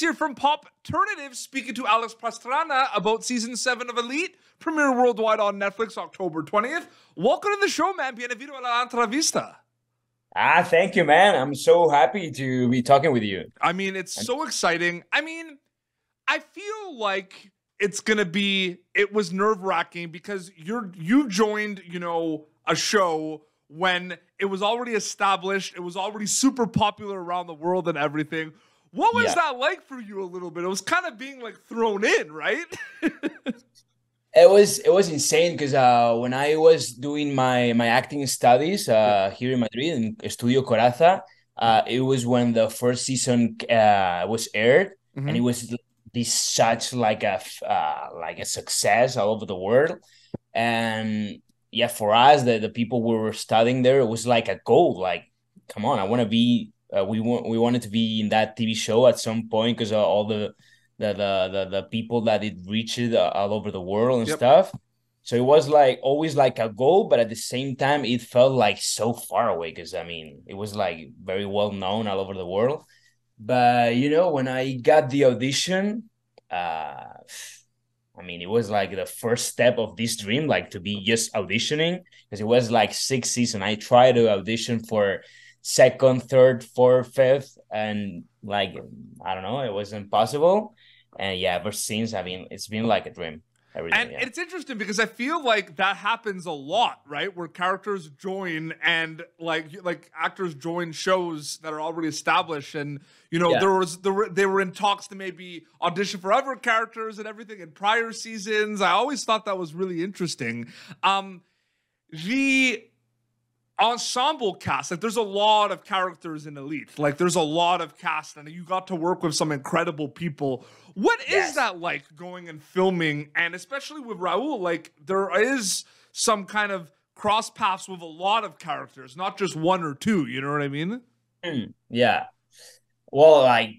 Here from Pop Alternative, speaking to Alex Pastrana about season seven of Elite, premiere worldwide on Netflix October 20th. Welcome to the show, man. Bienvenido a la entrevista. Ah, thank you, man. I'm so happy to be talking with you. I mean, it's so exciting. I mean, I feel like it's gonna be. It was nerve wracking because you're you joined, you know, a show when it was already established. It was already super popular around the world and everything. What was yeah. that like for you a little bit? It was kind of being like thrown in, right? it was it was insane because uh, when I was doing my my acting studies uh, here in Madrid in Studio Corazza, uh, it was when the first season uh, was aired, mm-hmm. and it was this such like a uh, like a success all over the world, and yeah, for us the the people we were studying there, it was like a goal. Like, come on, I want to be uh, we want we wanted to be in that TV show at some point because uh, all the the, the the the people that it reached uh, all over the world and yep. stuff. So it was like always like a goal, but at the same time, it felt like so far away because I mean, it was like very well known all over the world. But you know, when I got the audition, uh, I mean, it was like the first step of this dream, like to be just auditioning because it was like six season. I tried to audition for second, third, fourth, fifth, and like I don't know, it was impossible. And yeah, ever since I mean, it's been like a dream. Everything, and yeah. it's interesting because I feel like that happens a lot, right? Where characters join and like like actors join shows that are already established, and you know yeah. there was there were, they were in talks to maybe audition for other characters and everything in prior seasons. I always thought that was really interesting. Um, the ensemble cast. Like there's a lot of characters in elite. Like there's a lot of cast and you got to work with some incredible people. What yes. is that like going and filming? And especially with raul like there is some kind of cross paths with a lot of characters not just one or two you know what i mean? Mm, yeah. Well like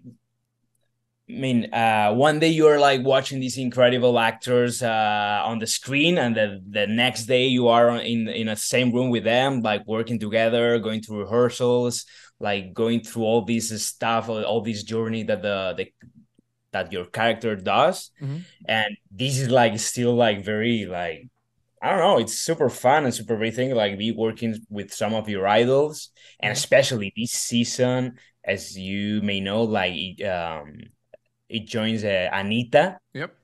I mean, uh, one day you're like watching these incredible actors uh, on the screen, and the, the next day you are in in a same room with them, like working together, going to rehearsals, like going through all this stuff, all this journey that the, the that your character does, mm-hmm. and this is like still like very like I don't know, it's super fun and super everything. Like be working with some of your idols, and mm-hmm. especially this season, as you may know, like um it joins uh, Anitta. Yep.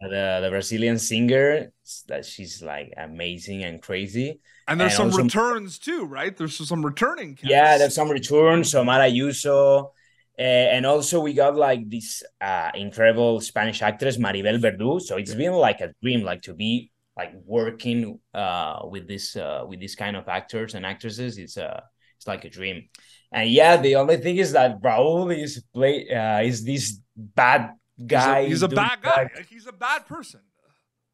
The the Brazilian singer that she's like amazing and crazy. And there's and some also, returns too, right? There's some returning. Cast. Yeah, there's some returns. So Omar Ayuso. Uh, and also we got like this uh, incredible Spanish actress Maribel Verdú. So it's been like a dream, like to be like working uh, with this uh, with this kind of actors and actresses. It's a uh, it's like a dream. And yeah, the only thing is that Raul is play uh, is this bad guy. He's a, he's a bad guy. Bad. He's a bad person.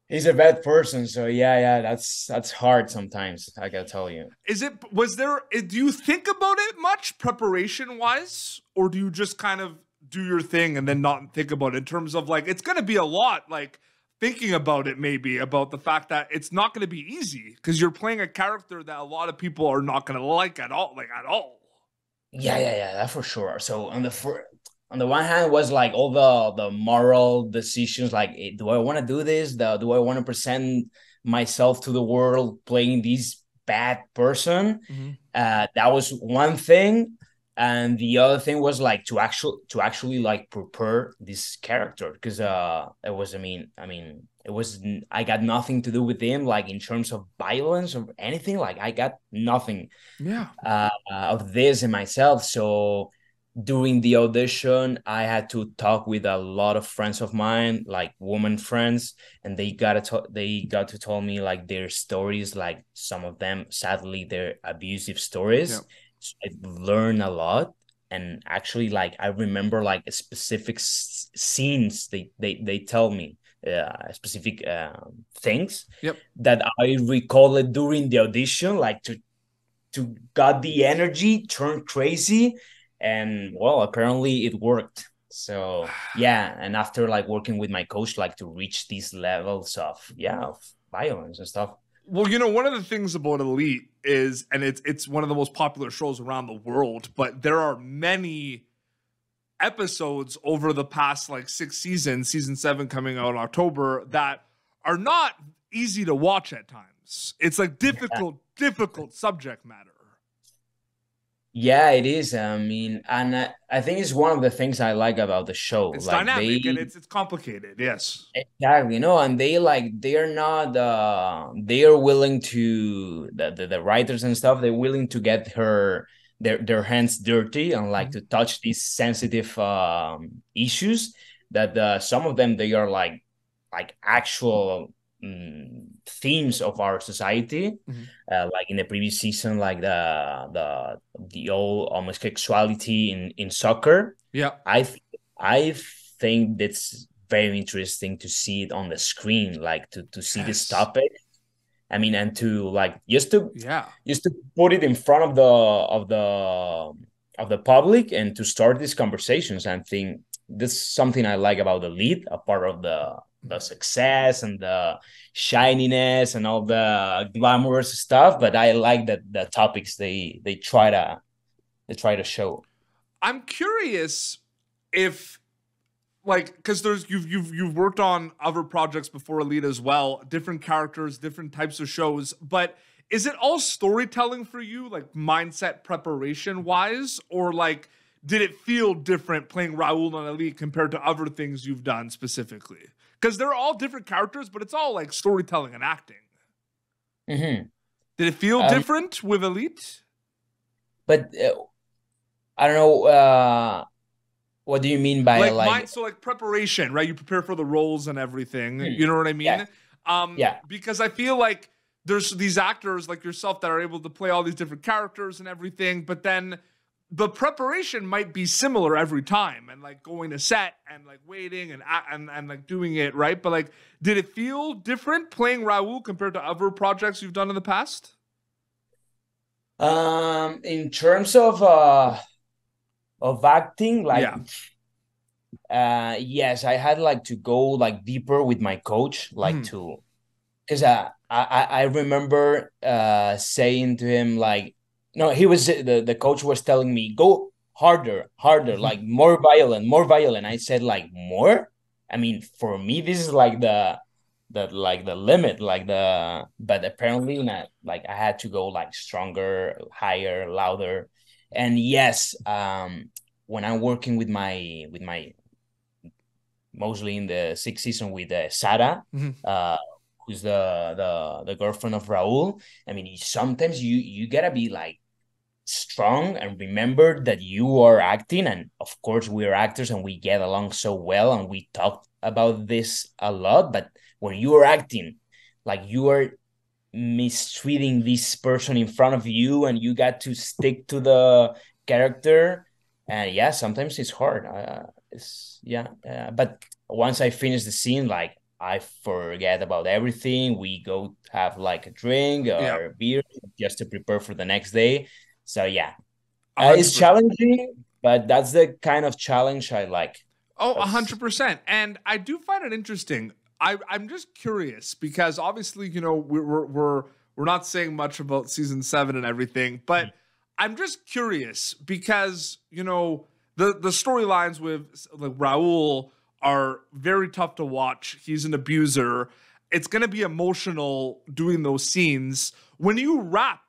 He's a bad person. So yeah, yeah, that's that's hard sometimes. I gotta tell you. Is it? Was there? Eh, do you think about it much preparation wise, or do you just kind of do your thing and then not think about it in terms of like it's gonna be a lot like thinking about it maybe about the fact that it's not going to be easy because you're playing a character that a lot of people are not going to like at all like at all yeah yeah yeah that for sure. So on the for, on the one hand was like all the the moral decisions like eh, do i want to do this? The, do i want to present myself to the world playing this bad person? Mm-hmm. uh, that was one thing and the other thing was like to actually to actually like prepare this character because uh it was i mean i mean it was i got nothing to do with him like in terms of violence or anything like i got nothing yeah. uh, of this in myself. So during the audition i had to talk with a lot of friends of mine like woman friends and they got to they got to tell me like their stories like some of them sadly they're abusive stories yeah so I learned a lot and actually like I remember like specific scenes they they they tell me uh, specific uh, things yep. that I recall it during the audition like to to got the energy turn crazy and well apparently it worked so yeah and after like working with my coach like to reach these levels of yeah of violence and stuff well, you know, one of the things about Elite is, and it's it's one of the most popular shows around the world, but there are many episodes over the past like six seasons, season seven coming out in October, that are not easy to watch at times. It's like difficult, yeah. difficult subject matter. Yeah, it is. I mean, and I, I, think it's one of the things I like about the show. It's like dynamic they, and it's it's complicated. Yes, exactly. You know, and they like they are not. uh They are willing to the, the, the writers and stuff. They're willing to get her their their hands dirty and like mm-hmm. to touch these sensitive um, issues. That uh, some of them they are like like actual um, themes of our society mm-hmm. uh, like in the previous season like the the the old homosexuality in in soccer yeah i th- i think that's very interesting to see it on the screen like to to see yes. this topic i mean and to like just to yeah just to put it in front of the of the of the public and to start these conversations and think this is something i like about the lead a part of the the success and the shininess and all the glamorous stuff but i like that the topics they they try to they try to show. I'm curious if like because there's you've you've you've worked on other projects before elite as well different characters different types of shows but is it all storytelling for you like mindset preparation wise or like did it feel different playing raul on elite compared to other things you've done specifically because they're all different characters, but it's all like storytelling and acting. Mm-hmm. Did it feel um, different with Elite? But uh, I don't know. Uh, what do you mean by like, like... Mine, so like preparation, right? You prepare for the roles and everything. Hmm. You know what I mean? Yeah. Um, yeah. Because I feel like there's these actors like yourself that are able to play all these different characters and everything, but then the preparation might be similar every time and like going to set and like waiting and and, and like doing it right but like did it feel different playing raul compared to other projects you've done in the past um in terms of uh of acting like yeah. uh yes i had like to go like deeper with my coach like mm. to because uh, i i remember uh saying to him like no, he was the the coach was telling me go harder, harder, mm-hmm. like more violent, more violent. I said like more. I mean, for me, this is like the the like the limit, like the. But apparently, not like I had to go like stronger, higher, louder, and yes, um, when I'm working with my with my mostly in the sixth season with uh, Sara, mm-hmm. uh, who's the the the girlfriend of Raul. I mean, sometimes you you gotta be like strong and remember that you are acting and of course we are actors and we get along so well and we talk about this a lot but when you are acting like you are mistreating this person in front of you and you got to stick to the character and yeah sometimes it's hard uh, it's yeah uh, but once i finish the scene like i forget about everything we go have like a drink or yeah. beer just to prepare for the next day so yeah, uh, it's challenging, but that's the kind of challenge I like. Oh, hundred percent. And I do find it interesting. I, I'm just curious because obviously, you know, we're we're we're not saying much about season seven and everything, but mm-hmm. I'm just curious because you know the the storylines with like Raul are very tough to watch. He's an abuser. It's gonna be emotional doing those scenes. When you wrap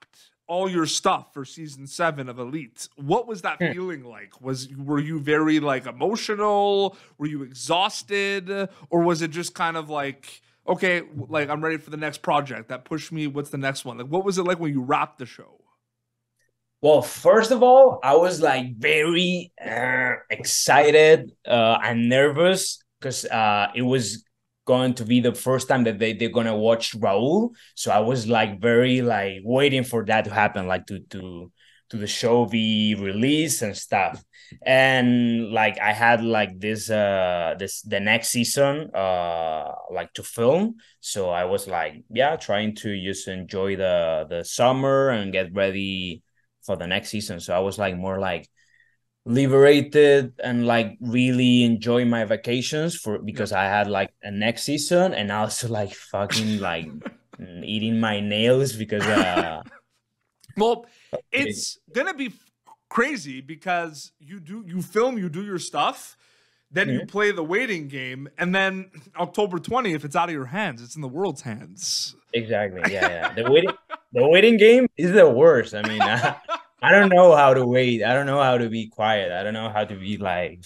all your stuff for season seven of Elite. What was that hmm. feeling like? Was were you very like emotional? Were you exhausted, or was it just kind of like okay, like I'm ready for the next project that pushed me? What's the next one? Like, what was it like when you wrapped the show? Well, first of all, I was like very uh, excited uh, and nervous because uh, it was going to be the first time that they, they're gonna watch Raul. So I was like very like waiting for that to happen, like to to to the show be released and stuff. And like I had like this uh this the next season uh like to film. So I was like, yeah, trying to just enjoy the the summer and get ready for the next season. So I was like more like liberated and like really enjoy my vacations for because I had like a next season and also like fucking like eating my nails because uh well it's gonna be crazy because you do you film, you do your stuff, then mm-hmm. you play the waiting game, and then October 20th, it's out of your hands. It's in the world's hands. Exactly. Yeah, yeah. The waiting the waiting game is the worst. I mean, I, I don't know how to wait. I don't know how to be quiet. I don't know how to be like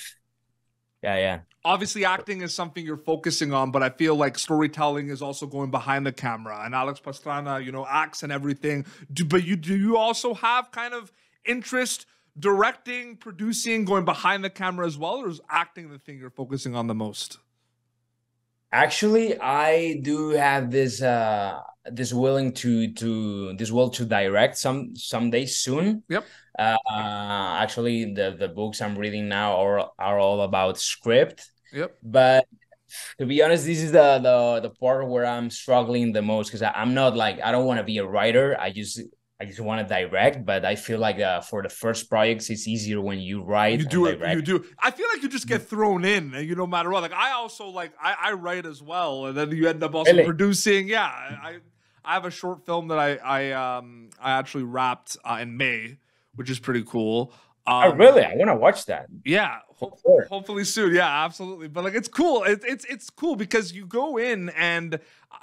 yeah, yeah. Obviously, acting is something you're focusing on, but I feel like storytelling is also going behind the camera. And Alex Pastrana, you know, acts and everything. Do, but you do you also have kind of interest directing, producing, going behind the camera as well, or is acting the thing you're focusing on the most? Actually, I do have this uh this willing to to this will to direct some someday soon. Yep. Uh, actually, the the books I'm reading now are are all about script. Yep. But to be honest, this is the the the part where I'm struggling the most because I'm not like I don't want to be a writer. I just I just want to direct, but I feel like uh, for the first projects, it's easier when you write. You do it. Direct. You do. I feel like you just get thrown in, and you no matter what. Like I also like I, I write as well, and then you end up also really? producing. Yeah, I I have a short film that I I um I actually wrapped uh, in May, which is pretty cool. Oh, um, oh really? I want to watch that. Yeah, ho- sure. hopefully soon. Yeah, absolutely. But like, it's cool. It, it's it's cool because you go in and uh,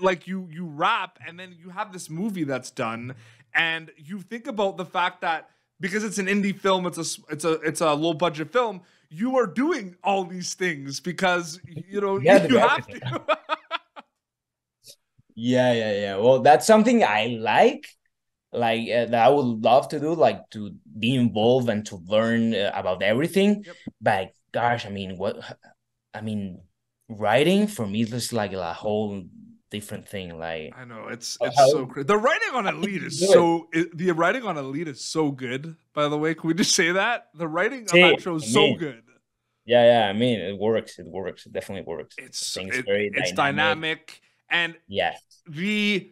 like you you wrap, and then you have this movie that's done, and you think about the fact that because it's an indie film, it's a it's a it's a low budget film. You are doing all these things because you know yeah, you, have to. yeah, yeah, yeah. Well, that's something I like, like uh, that I would love to do, like to be involved and to learn uh, about everything. Yep. But gosh, I mean, what? I mean, writing for me is just like a whole different thing. Like I know it's it's how, so crazy. The writing on Elite is so it, the writing on Elite is so good. By the way, can we just say that the writing See, on that show is so mean, good. Yeah, yeah. I mean, it works. It works. It definitely works. It's it, very it's dynamic. dynamic and yes, the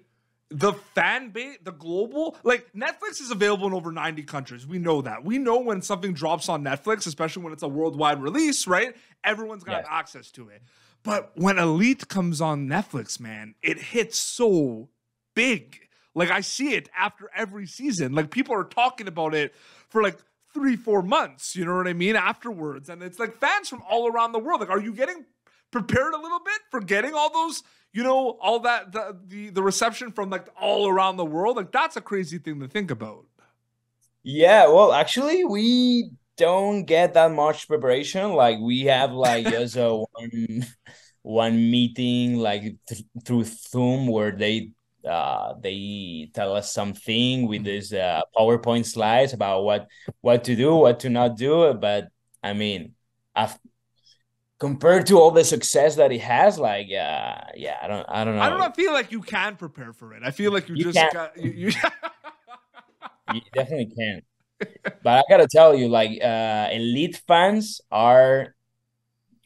the fan base, the global, like Netflix is available in over 90 countries. We know that. We know when something drops on Netflix, especially when it's a worldwide release, right? Everyone's got yes. access to it. But when Elite comes on Netflix, man, it hits so big. Like I see it after every season. Like people are talking about it for like three, four months. You know what I mean? Afterwards, and it's like fans from all around the world. Like, are you getting prepared a little bit for getting all those? You know, all that the the, the reception from like all around the world. Like that's a crazy thing to think about. Yeah, well, actually, we don't get that much preparation. Like we have like just a one one meeting like th- through Zoom where they uh they tell us something with mm-hmm. this uh PowerPoint slides about what what to do, what to not do. But I mean, I've compared to all the success that it has, like uh yeah, I don't I don't know. I don't feel like you can prepare for it. I feel like you, you just got you, you... you definitely can but I gotta tell you, like uh, elite fans are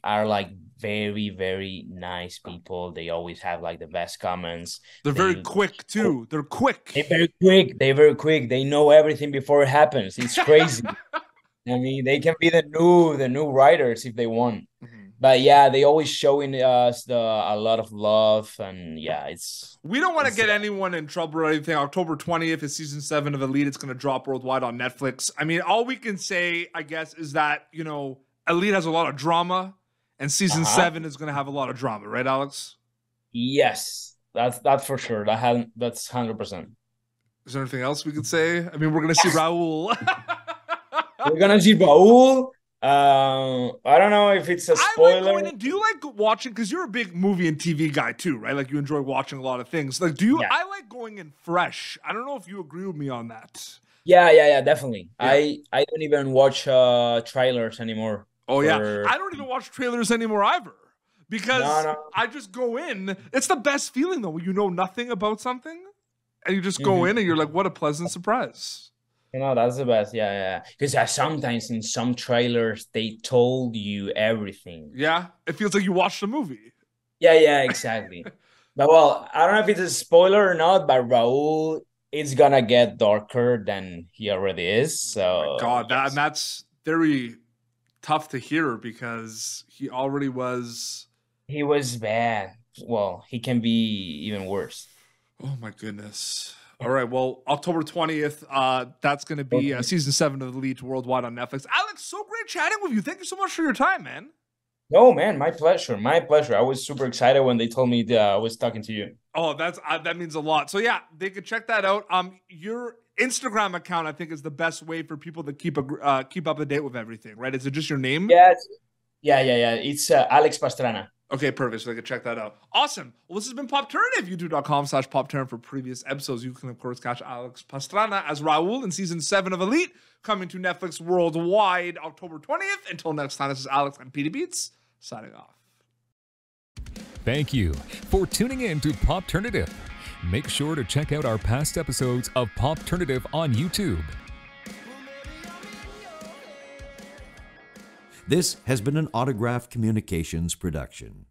are like very very nice people. They always have like the best comments. They're they, very quick too. They're quick. They're very quick. They're very quick. They know everything before it happens. It's crazy. I mean, they can be the new the new writers if they want. Mm-hmm but yeah, they always showing us the a lot of love, and yeah, it's. We don't want to get anyone in trouble or anything. October twentieth is season seven of Elite. It's going to drop worldwide on Netflix. I mean, all we can say, I guess, is that you know Elite has a lot of drama, and season uh-huh. seven is going to have a lot of drama, right, Alex? Yes, that's that's for sure. That that's hundred percent. Is there anything else we could say? I mean, we're going to see Raul. we're gonna see Raul. Um, I don't know if it's a spoiler. Like in, do you like watching? Because you're a big movie and TV guy too, right? Like you enjoy watching a lot of things. Like, do you? Yeah. I like going in fresh. I don't know if you agree with me on that. Yeah, yeah, yeah, definitely. Yeah. I I don't even watch uh trailers anymore. Oh for... yeah, I don't even watch trailers anymore either because no, no. I just go in. It's the best feeling though when you know nothing about something and you just go mm-hmm. in and you're like, what a pleasant surprise. You know, that's the best. Yeah, yeah. Because uh, sometimes in some trailers they told you everything. Yeah, it feels like you watched the movie. Yeah, yeah, exactly. but well, I don't know if it's a spoiler or not, but Raul is gonna get darker than he already is. So oh God, that and that's very tough to hear because he already was. He was bad. Well, he can be even worse. Oh my goodness. All right. Well, October 20th, uh, that's going to be uh, season seven of Elite Worldwide on Netflix. Alex, so great chatting with you. Thank you so much for your time, man. No, man, my pleasure. My pleasure. I was super excited when they told me that I was talking to you. Oh, that's uh, that means a lot. So yeah, they could check that out. Um, your Instagram account, I think, is the best way for people to keep a uh, keep up to date with everything. Right? Is it just your name? Yes. Yeah, yeah, yeah. It's uh, Alex Pastrana. Okay, perfect. So they can check that out. Awesome. Well, this has been Popternative, youtube.com slash Popturn for previous episodes. You can, of course, catch Alex Pastrana as Raul in season seven of Elite, coming to Netflix worldwide October 20th. Until next time, this is Alex and Petey Beats signing off. Thank you for tuning in to Popternative. Make sure to check out our past episodes of Popternative on YouTube. This has been an Autograph Communications production.